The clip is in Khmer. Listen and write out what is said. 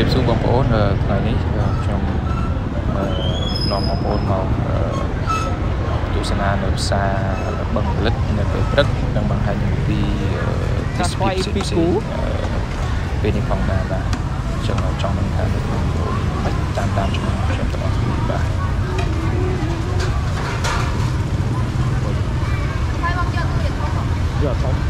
រាបសួរបងប្អូនអឺថ្ងៃនេះអឺខ្ញុំអឺនាំបងប្អូនមកអឺទស្សនានៅផ្សារបឹងផលិតនៅពេលព្រឹកនិងបង្ហាញអំពីអឺទេសភាពផ្សេងផ្សេងអឺពេលនេះផងដែរបាទអញ្ចឹងចង់នឹងថាបងប្អូនតាមតាមជាមួយខ្ញុំទាំងអស់គ្នាបាទយកធំ